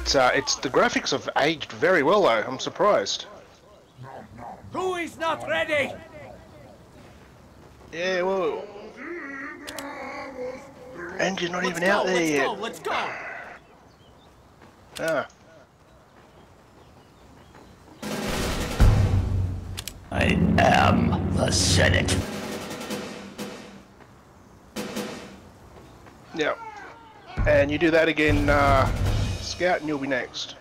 It's uh, it's the graphics have aged very well though. I'm surprised. Who is not ready? Yeah, well, engine's not Let's even out go, there let's yet. go, let's go. Ah, I am the Senate. yeah. And you do that again, uh, Scout, and you'll be next.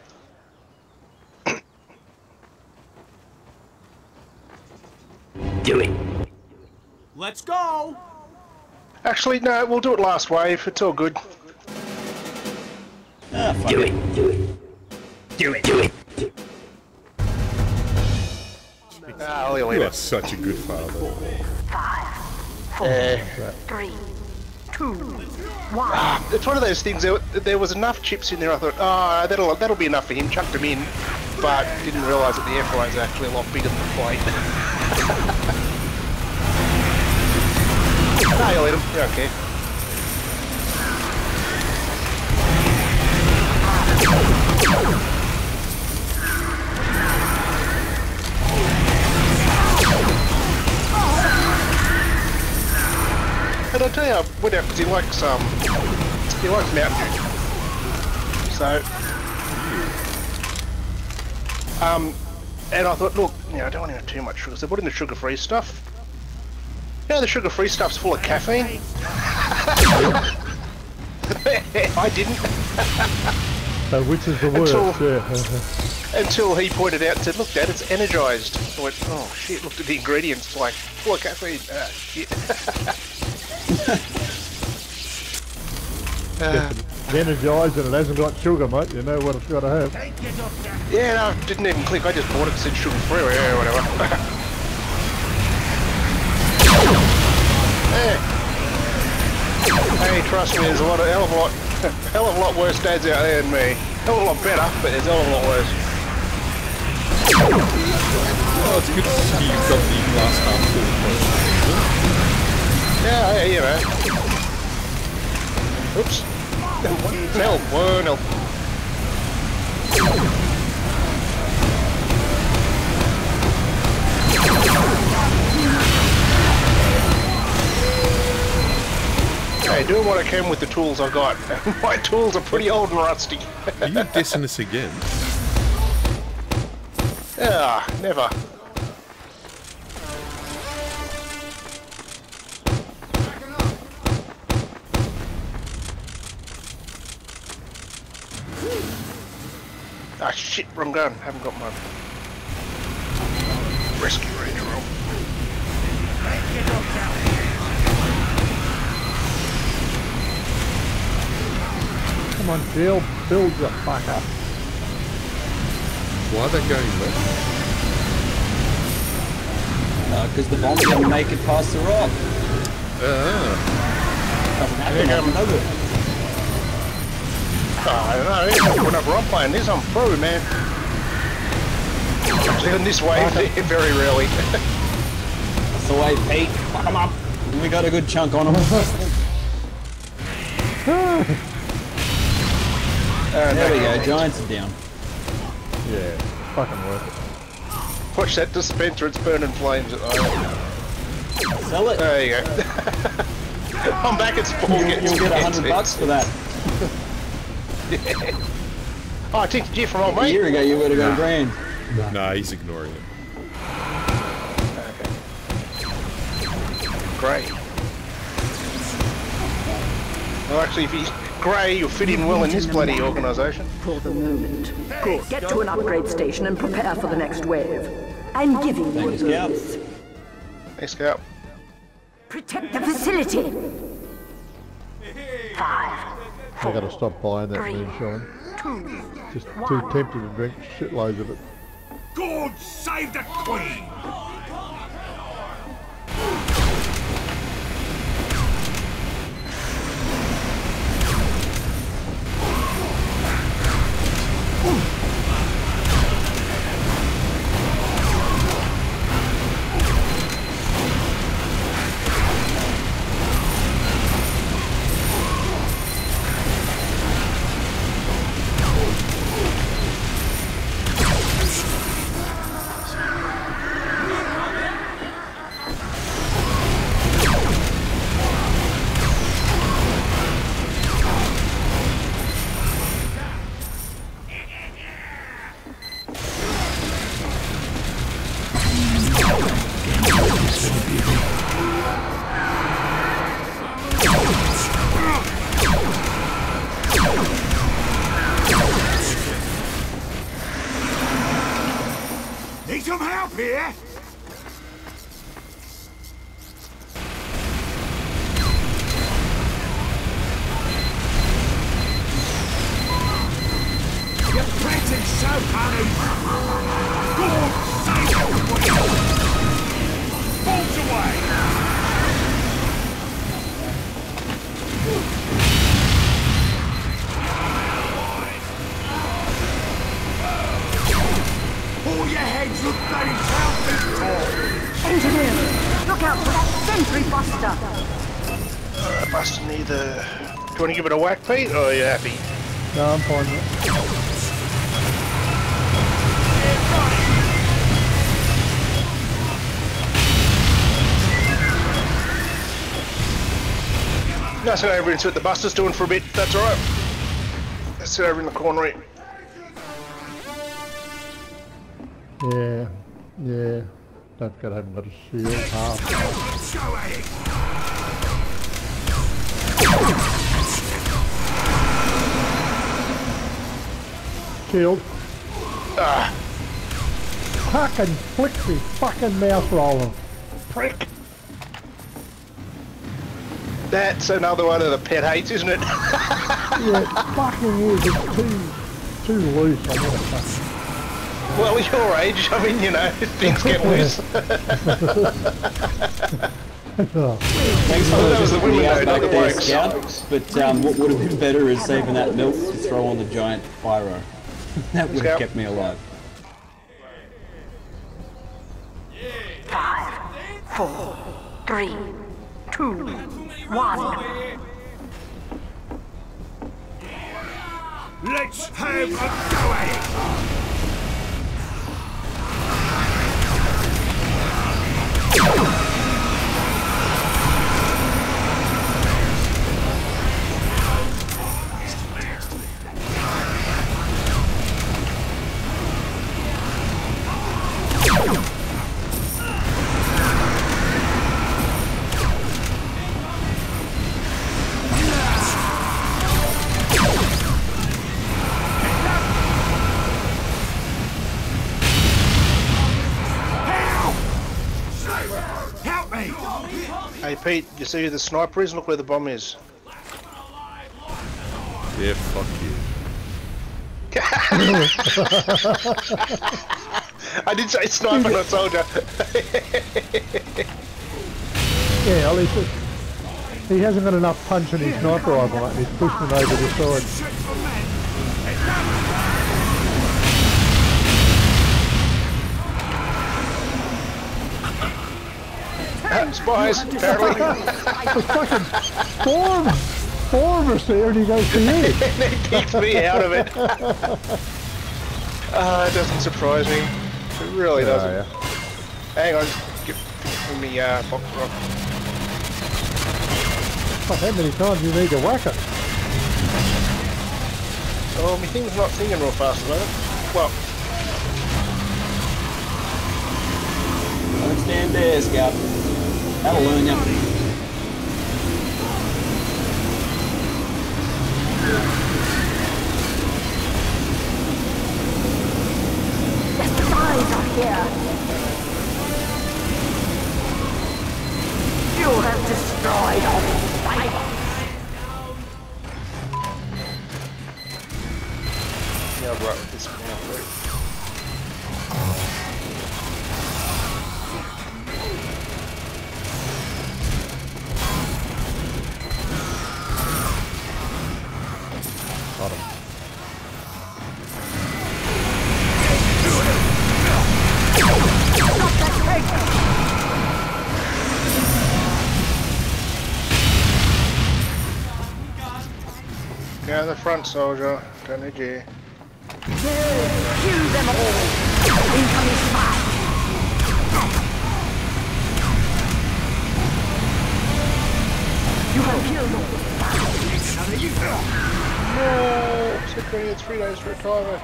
Do it. Let's go. Actually, no, we'll do it last wave. It's all good. Ah, fuck Do it. it. Do it. Do it. Do it. Ah, I'll You are such a good father. Uh, Three, two, one. Ah, it's one of those things. There, there was enough chips in there. I thought, oh, that'll that'll be enough for him. Chucked them in, but didn't realise that the air fryer is actually a lot bigger than the plate. you'll eat okay. Tell you, I went out because he likes um, he likes Mountain Dew. So, um, and I thought, look, you know, I don't want to have too much sugar, so I put in the sugar-free stuff. You know, the sugar-free stuff's full of caffeine. I didn't So which is the worst? Until- Yeah. until he pointed out and said, look, Dad, it's energised. I went, oh shit, looked at the ingredients, like, full of caffeine. Ah, shit. Uh, It's energised and it hasn't got sugar, mate. You know what it's got to have. Yeah, no, didn't even click. I just bought it, said sugar free yeah, whatever. hey. hey, trust me, there's a lot of hell of a lot, hell of a lot worse dads out there than me. Hell of a lot better, but there's a hell of a lot worse. Oh, it's good to see you've got the glass half full. Yeah, yeah, you know. Oops. No, whoa, no. Hey, doing what I can with the tools I got. My tools are pretty old and rusty. Are you dissing us again? Ah, never. Ah, shit, wrong gun. Haven't got mine. Rescue Ranger roll. Come on, Jill, build the fucker. Why are they going left? Because the bomb didn't make it past the rock. Ah, Doesn't happen I don't know. Whenever I'm playing this, I'm pro, man. Actually, on this wave, very rarely. That's the way, Pete. Fuck 'em up. We got a good chunk on them. there we go. Giants are down. Yeah, fucking worth it. Push that dispenser, it's burning flames at the moment. Sell it. There you go. I'm back at spawn. You'll, you'll get a hundred bucks for that. Oh, I took the gear from old mate. A year ago, you would have got a grand. nah, he's ignoring it. Grey. Well, actually, if he's grey, you'll fit in well in this bloody organisation. For the moment. Good. Get to an upgrade station and prepare for the next wave. I'm giving you a Thank you, Scout. Hey, Scout. Protect the facility. Five, I gotta stop buying that Three, moonshine. Two, Just one. too tempted to drink shitloads of it. God save the Queen! Ooh. Need some help here? Sentry buster. Uh, busting either. Do you want to give it a whack, Pete, or are you happy? No, I'm fine with it. No, sit over and see what the Buster's doing for a bit. That's alright. Let's sit over in the corner. here. Yeah, yeah. Don't get haven't got a shield at! Shield. Ah, Fucking flicks his fucking mouth rolling. prick. That's another one of the pet hates, isn't it? Yeah, it fucking is. It's too, too loose. I'm gonna say. well, your age, I mean, you know, things get worse. Oh, Thanks for that was just the women though, back not the there, blokes. Scout. But um, what would have been better is saving that milk to throw on the giant pyro. that would have kept me alive. Five, four, three, two, one. Let's have a go at it! Hey, Pete, you see who the sniper is? Look where the bomb is. Yeah, fuck you. I did say sniper, not soldier. yeah, at least it, he hasn't got enough punch in his sniper rifle, mate. He's pushing it over the side. Spies, apparently. fucking form, form us there, and he goes to you. it keeps me out of it. Ah, it doesn't surprise me. It really doesn't. Hang on, give, give me uh, box rock. Fuck, how many times do you need to whack it? Oh, my thing's not singing real fast at the moment. Well, Don't stand there, Scout. That'll learn you. The are here. The front, soldier. Don't need you. Kill them all. Incoming spy. You have killed all. No! Secretary, it's three days for retirement.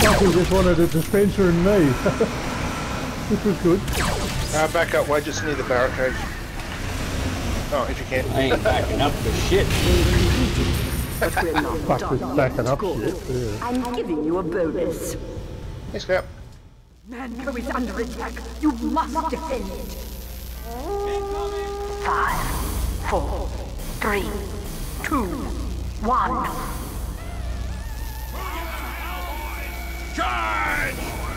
Fuck, just wanted a dispenser in me. Which was good. Uh, back up, wait just near the barricade. Oh, if you can't. I ain't backing up for shit. but we're not Fuck this backing up shit. Yeah. I'm giving you a bonus. Let's go. Mann Co. is under attack. You must defend it. Five, four, three, two, one. Charge!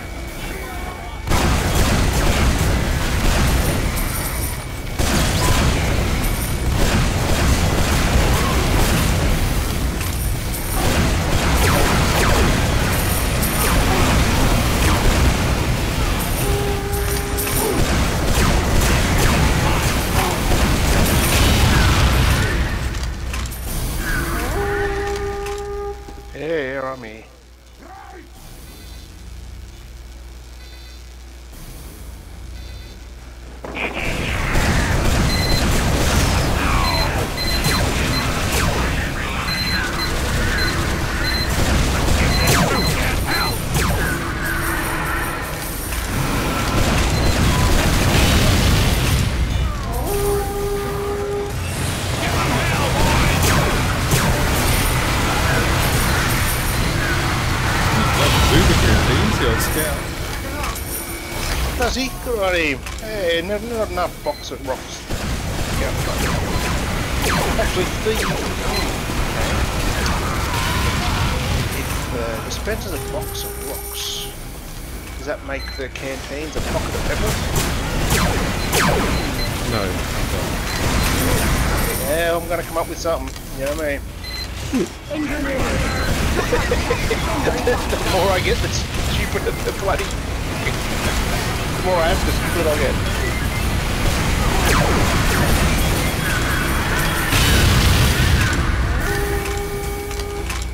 Him. Hey, not, not enough box of rocks. Yeah, Actually, the... If uh, dispenses a box of rocks, does that make the canteens a pocket of pepper? No. Yeah, I'm gonna come up with something. You know what I mean? the more I get, the stupider the bloody... the more I have, the stupider I get.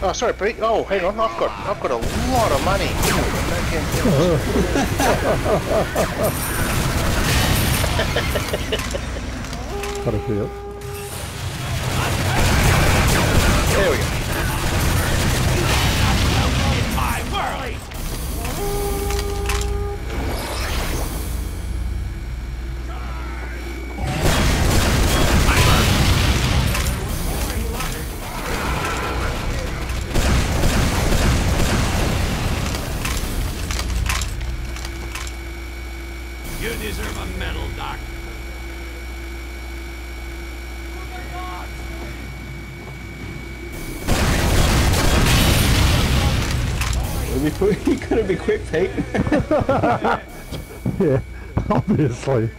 Oh, sorry, Pete. Oh, hang on. I've got, I've got a lot of money. Got a feel. There we go. It'd be quick. You gotta be quick, Pete. Yeah, obviously.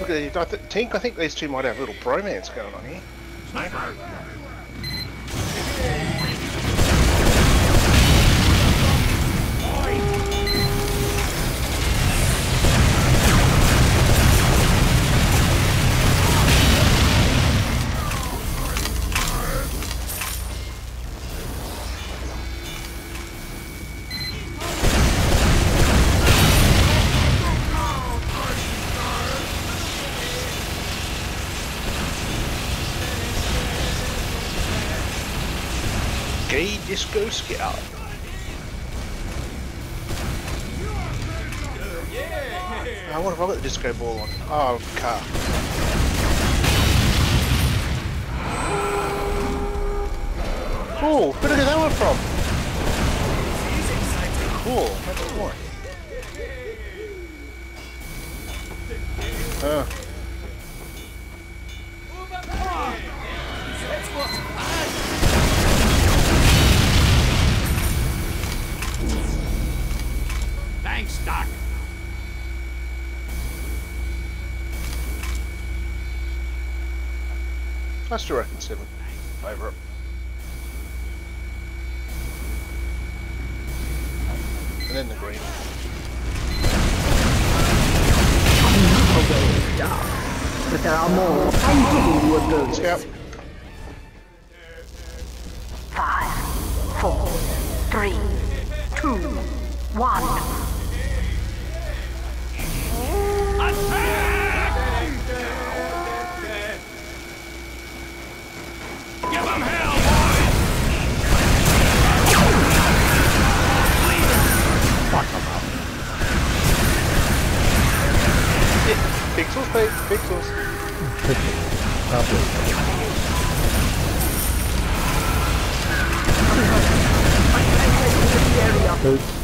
Look at these. I th- think I think these two might have a little bromance going on here. Gay Disco Scout. Oh, what have I got the disco ball on? Oh, car. Oh, where did I that one from? Cool, that's cool. Uh, Thanks, Doc. I still reckon seven. Over it. And then the green. But there are more. I'm giving you a bonus. Scout. Five, four, three, two, one. Pixels, Pete. Up there. Oops.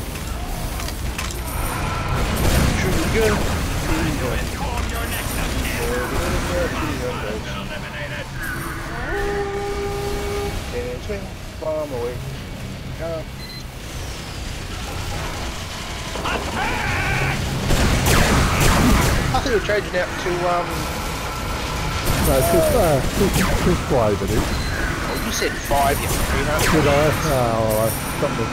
I think we're changing out to, um, No, it's just, uh, just, just wave it is. oh, you said five, you peanut. Did I? Oh, alright. Something,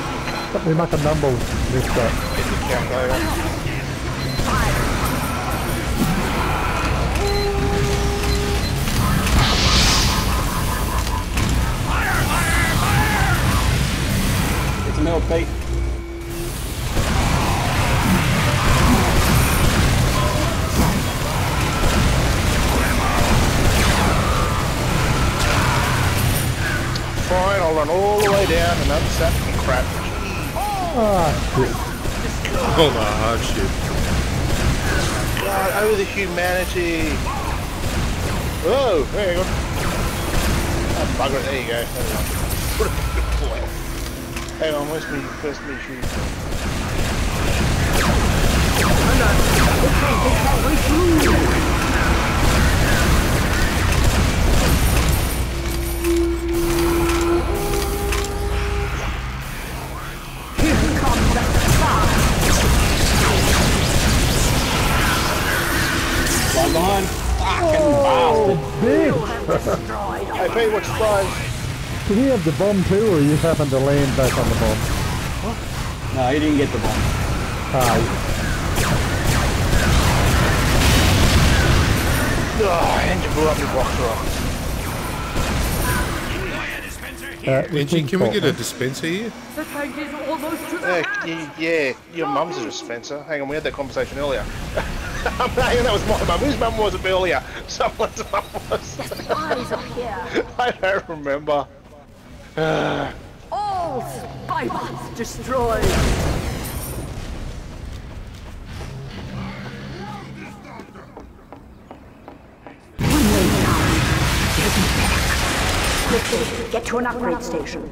something like a number mixed up. Get the calculator. It's a milk, Pete. Fine, I'll run all the way down and upset and crap. Ah, shit. Oh, the hardship. God, over the humanity. Whoa, there you go. Oh, bugger it, there you go. There we go. Put. Hang on, where's me, where's me shoes? Here Right behind. Fucking bastard. Big! Destroyed. Hey, Pete, what's the prize? Did he have the bomb too, or you just happened to land back on the bomb? No, he didn't get the bomb. Ah, Oh, and you blew up your box rocks. uh, it's can we get a dispenser here? The tank is almost Uh, yeah, your mum's a dispenser. Hang on, we had that conversation earlier. Hang on, that was my mum. Whose mum was it earlier? Someone's mum was. eyes up here. I don't remember. All spybots destroyed. Quickly, get to an upgrade station.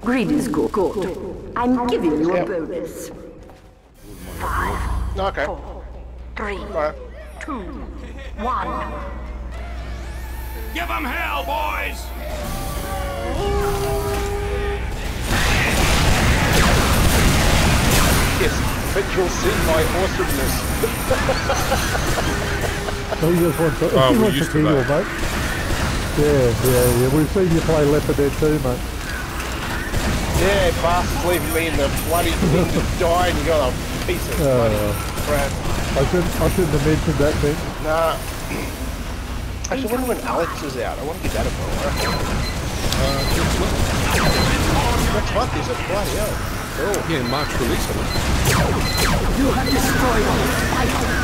Greed is good. Good. I'm giving you a Yep. bonus. Five, Okay. Three, Right. two, one. Give them hell, boys! Yes, but you'll see my awesomeness. He just wants to, Oh, you we're used to to kill, that. mate. Yeah, yeah, yeah. We've seen you play Left 4 Dead too, mate. Yeah, bastards leaving me in the bloody thing to die and you got a piece of bloody Uh, crap. I shouldn't, I shouldn't have mentioned that thing. Nah. Actually, I wonder when Alyx is out. I want to get that a go. Uh, next month. Next month, is it? Bloody hell. Cool. Yeah, March release of it. You have destroyed all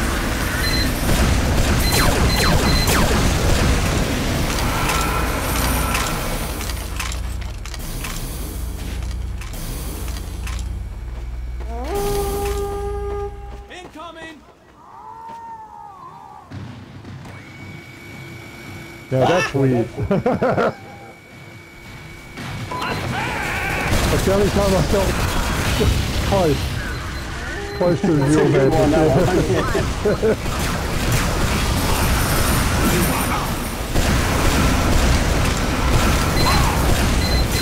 spybots. Now that's weird. that's the only time I felt close. Close to the real Good one, that madness. one.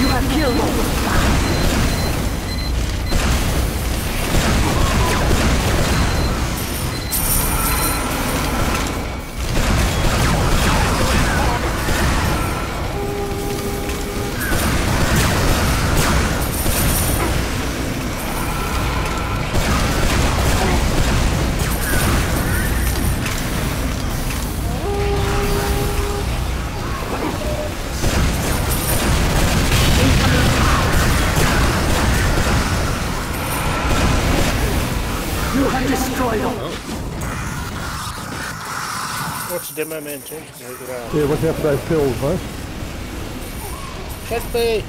You have killed all What's the demo man too? Look at that. Yeah, watch out for those pills, mate. Cat feet.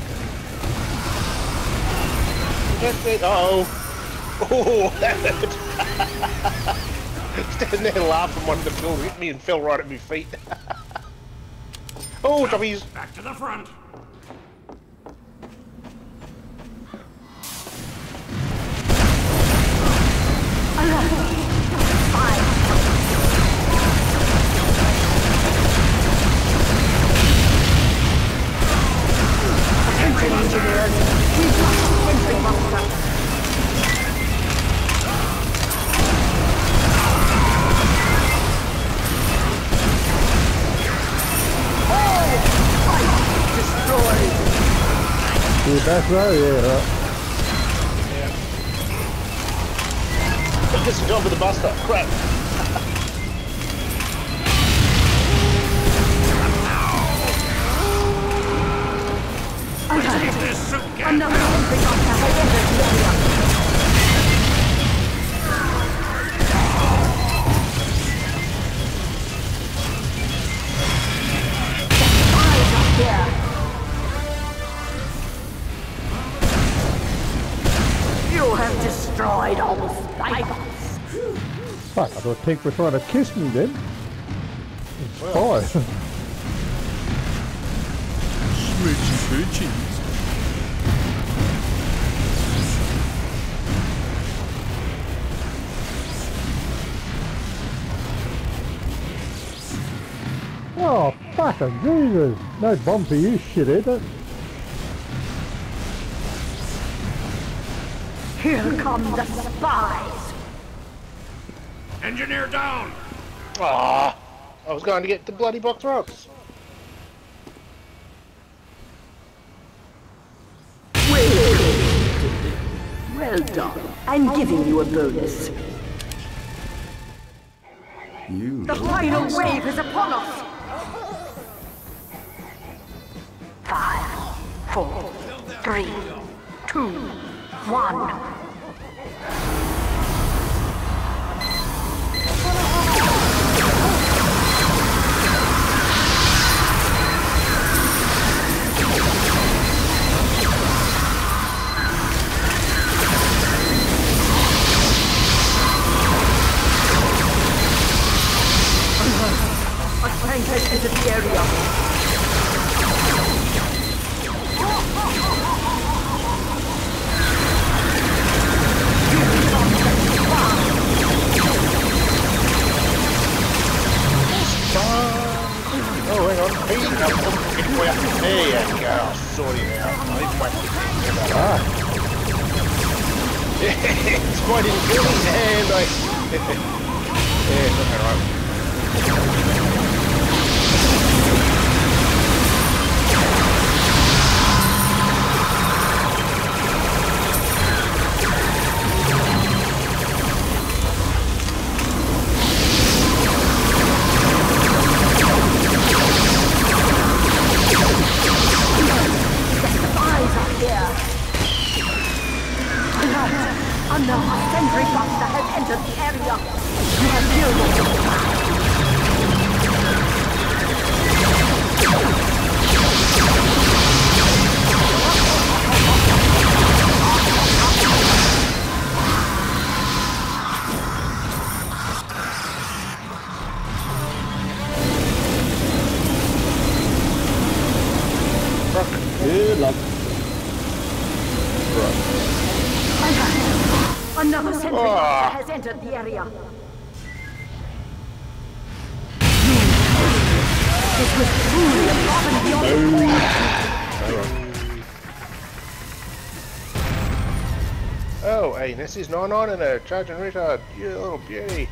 Cat feet. Uh oh. Oh, that hurt. Standing there laughing, one of the build hit me and fell right at my feet. oh, jobbies! Back to the front. Attention To the back row, yeah, right. I'm just going for the buster. Crap. This suit get Another sentry destroyed all the spiders. Fuck, I thought Tink was trying to kiss me then. Fine. Smoochy oh, fucking Jesus. No bomb for you, shithead. Here come the spies. Engineer down. Ah, I was going to get the bloody box rocks. Well done. I'm giving you a bonus. You. The final wave is upon us. Five, four, three, two, one. Another sentry buster has entered the area. This was truly above and beyond Oh, hey, this is 99 and a charging retard. You little beauty.